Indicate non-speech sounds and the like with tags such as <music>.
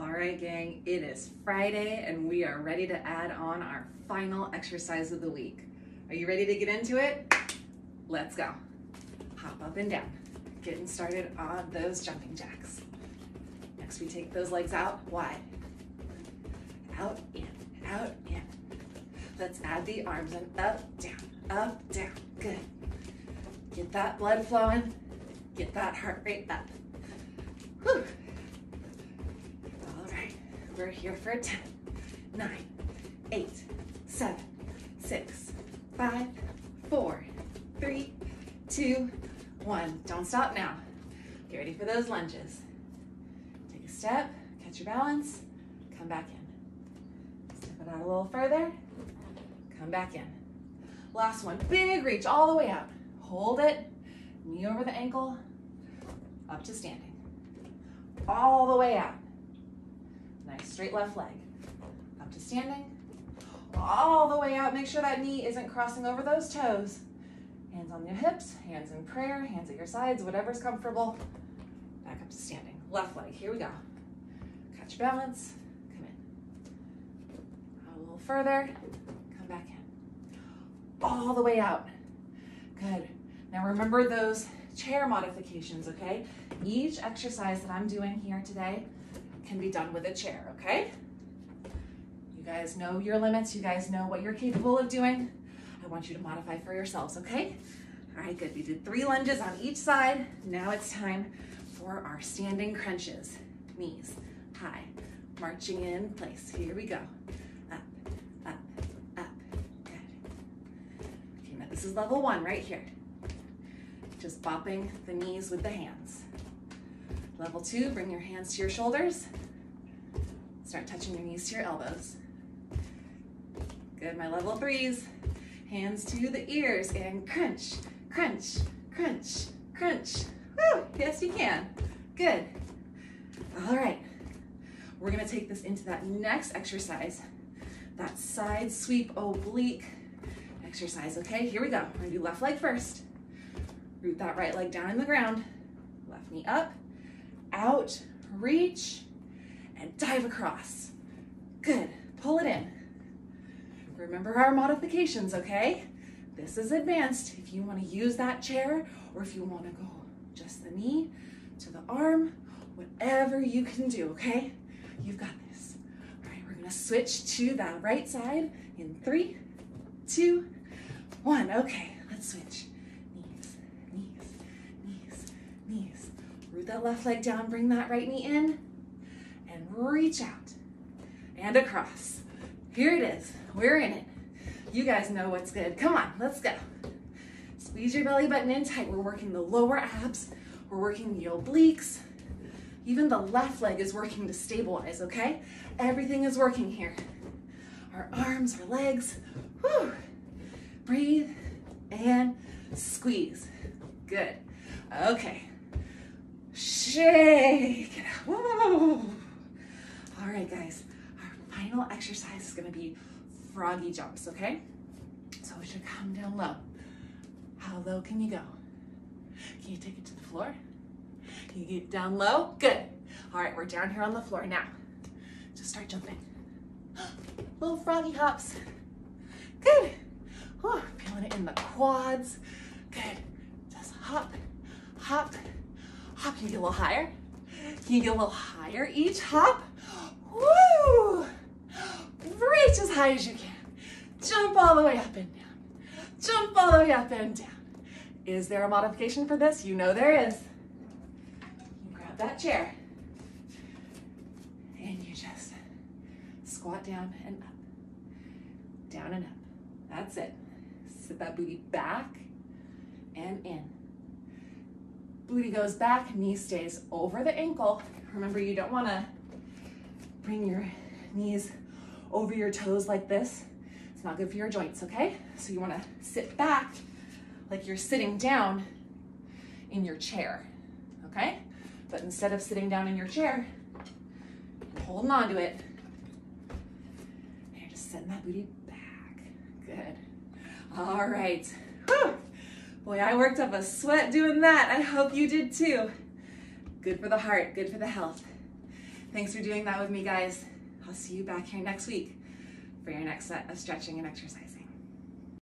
All right, gang, it is Friday and we are ready to add on our final exercise of the week. Are you ready to get into it? Let's go. Hop up and down. Getting started on those jumping jacks. Next, we take those legs out wide. Out, in, out, in. Let's add the arms and up, down, up, down. Good. Get that blood flowing. Get that heart rate up. Whew. We're here for 10, 9, 8, 7, 6, 5, 4, 3, 2, 1. Don't stop now. Get ready for those lunges. Take a step, catch your balance, come back in. Step it out a little further, come back in. Last one, big reach all the way out. Hold it, knee over the ankle, up to standing. All the way out. Nice straight left leg. Up to standing. All the way out. Make sure that knee isn't crossing over those toes. Hands on your hips, hands in prayer, hands at your sides, whatever's comfortable. Back up to standing. Left leg, here we go. Catch your balance, come in. A little further, come back in. All the way out. Good. Now remember those chair modifications, okay? Each exercise that I'm doing here today can be done with a chair, okay? You guys know your limits. You guys know what you're capable of doing. I want you to modify for yourselves, okay? All right, good. We did three lunges on each side. Now it's time for our standing crunches. Knees high, marching in place. Here we go. Up, up, up. Good. Okay, now this is level one right here. Just bopping the knees with the hands. Level two, bring your hands to your shoulders. Start touching your knees to your elbows. Good, my level threes. Hands to the ears and crunch, crunch, crunch, crunch. Woo, yes you can. Good. All right, we're gonna take this into that next exercise, that side sweep oblique exercise, okay? Here we go. We're gonna do left leg first. Root that right leg down in the ground. Left knee up, out, reach, and dive across. Good, pull it in. Remember our modifications, okay? This is advanced. If you wanna use that chair, or if you wanna go just the knee to the arm, whatever you can do, okay? You've got this. All right, we're gonna switch to the right side in three, two, one. Okay, let's switch. Knees, knees, knees, knees. Root that left leg down, bring that right knee in, and reach out and across. Here it is, we're in it. You guys know what's good. Come on, let's go. Squeeze your belly button in tight. We're working the lower abs, we're working the obliques. Even the left leg is working to stabilize, okay? Everything is working here. Our arms, our legs, whew. Breathe and squeeze. Good. Okay. Shake. All right, guys. Our final exercise is gonna be froggy jumps, okay? So we should come down low. How low can you go? Can you take it to the floor? Can you get down low? Good. All right, we're down here on the floor now. Just start jumping. <gasps> Little froggy hops. Good. Whew, feeling it in the quads. Good. Just hop, hop, hop. Can you get a little higher? Can you get a little higher each hop? Woo! Reach as high as you can. Jump all the way up and down. Jump all the way up and down. Is there a modification for this? You know there is. You grab that chair and you just squat down and up, down and up. That's it. Sit that booty back and in. Booty goes back, knee stays over the ankle. Remember, you don't wanna bring your knees over your toes like this. It's not good for your joints, okay? So you wanna sit back like you're sitting down in your chair, okay? But instead of sitting down in your chair, holding on to it, and you're just setting that booty back. Good. All right. Whew. Boy, I worked up a sweat doing that. I hope you did too. Good for the heart, good for the health. Thanks for doing that with me, guys. I'll see you back here next week for your next set of stretching and exercising.